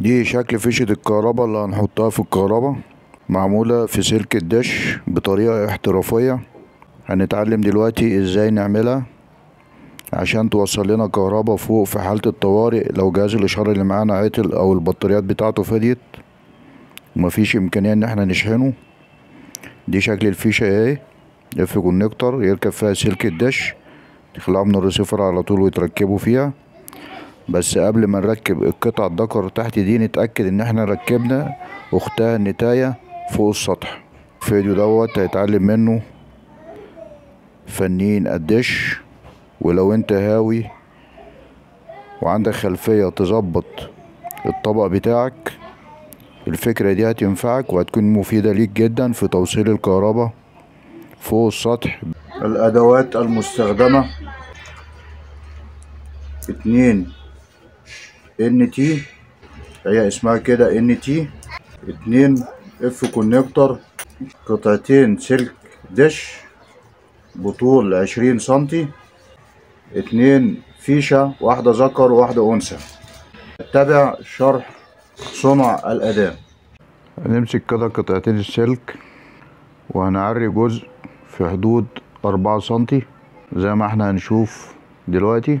دي شكل فيشة الكهرباء اللي هنحطها في الكهرباء معمولة في سلك الدش بطريقة احترافية. هنتعلم دلوقتي إزاي نعملها عشان توصل لنا كهرباء فوق في حالة الطوارئ. لو جهاز الإشارة اللي معانا عطل أو البطاريات بتاعته فضيت ومفيش إمكانية إن إحنا نشحنه. دي شكل الفيشة أهي F connector يركب فيها سلك الدش تخلعه من الريسيفر على طول ويتركبوا فيها. بس قبل ما نركب القطع الدكر تحت دي نتأكد إن إحنا ركبنا أختها النتاية فوق السطح. الفيديو دوت هيتعلم منه فنيين الدش ولو أنت هاوي وعندك خلفية تظبط الطبق بتاعك الفكرة دي هتنفعك وهتكون مفيدة ليك جدا في توصيل الكهرباء فوق السطح. الأدوات المستخدمة اتنين ان تي هي اسمها كده ان تي اتنين F connector قطعتين سلك دش بطول عشرين سنتي. اتنين فيشة واحدة ذكر وواحدة أنثى. اتبع شرح صنع الأداة. هنمسك كده قطعتين السلك وهنعري جزء في حدود أربعة سنتي زي ما إحنا هنشوف دلوقتي.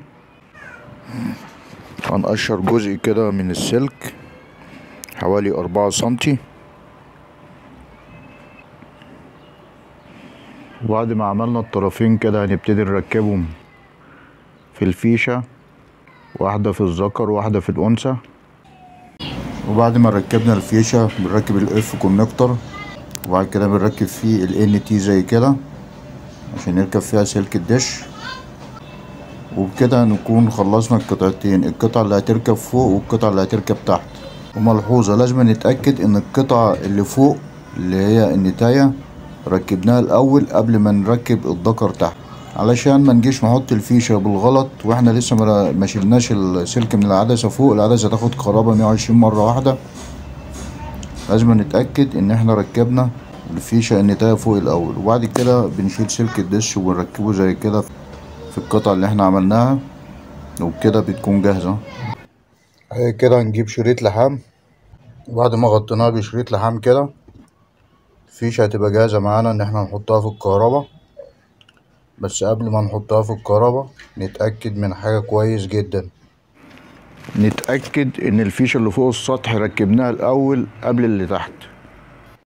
هنقشر جزء كده من السلك حوالي أربعة سنتي. وبعد ما عملنا الطرفين كده هنبتدي نركبهم في الفيشة واحدة في الذكر وواحدة في الأنثى. وبعد ما ركبنا الفيشة بنركب ال F connector وبعد كده بنركب فيه ال تي زي كده عشان نركب فيها سلك الدش. وبكده نكون خلصنا القطعتين. القطعة اللي هتركب فوق والقطعة اللي هتركب تحت. وملحوظة لازم نتأكد إن القطعة اللي فوق اللي هي النتاية ركبناها الأول قبل ما نركب الذكر تحت. علشان ما نجيش نحط الفيشة بالغلط وإحنا لسه ما شلناش السلك من العدسة فوق. العدسة تاخد مية وعشرين مرة واحدة. لازم نتأكد إن إحنا ركبنا الفيشة النتاية فوق الأول. وبعد كده بنشيل سلك الدش ونركبه زي كده. في القطعة اللي إحنا عملناها وبكده بتكون جاهزة. هي كده هنجيب شريط لحام وبعد ما غطيناها بشريط لحام كده الفيشة هتبقى جاهزة معانا إن إحنا نحطها في الكهرباء. بس قبل ما نحطها في الكهرباء نتأكد من حاجة كويس جدا. نتأكد إن الفيشة اللي فوق السطح ركبناها الأول قبل اللي تحت.